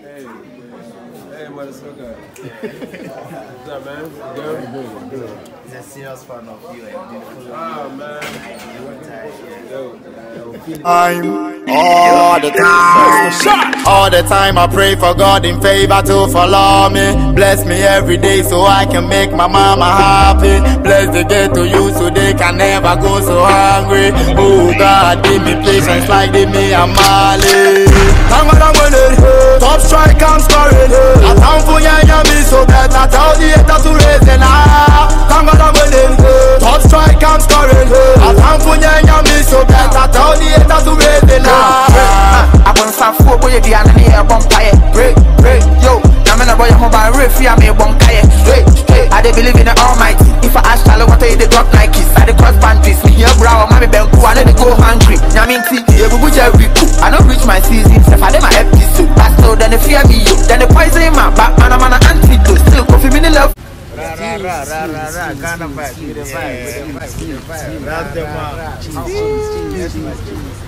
Hey, hey, motherfucker. What's up, man? Good? Good, good. He's a serious fan of you and beautiful. Oh, man. Yo, yo, I'm all the time. All the time I pray for God in favor to follow me. Bless me every day so I can make my mama happy. Bless the get to you so they can never go so hungry. Oh God, give me patience like give me a Mali. I'm gonna tell the haters to raise it now. abonsafoɔ bɔyɛ di ano ne yɛ bɔ mpaeɛ break break yo nyame na bɔyɛ ho ban refi a mebɔ nkaeɛ straight straight i dey believe in the almighty if i ask chale water you dey drop nikes i dey cross boundaries me here bra ɔma me bɛnku i no dey go hungry nyame nti yɛbubu gya riku i no reach my season sef i dey my episode but still dem dey fear me yo dem dey poison my back manamana antidote still kofi mi ne love Ra, ra, ra, ra, ra, ra. Ghana vibe, with the vibe, with the vibe, with the vibe. That's the man.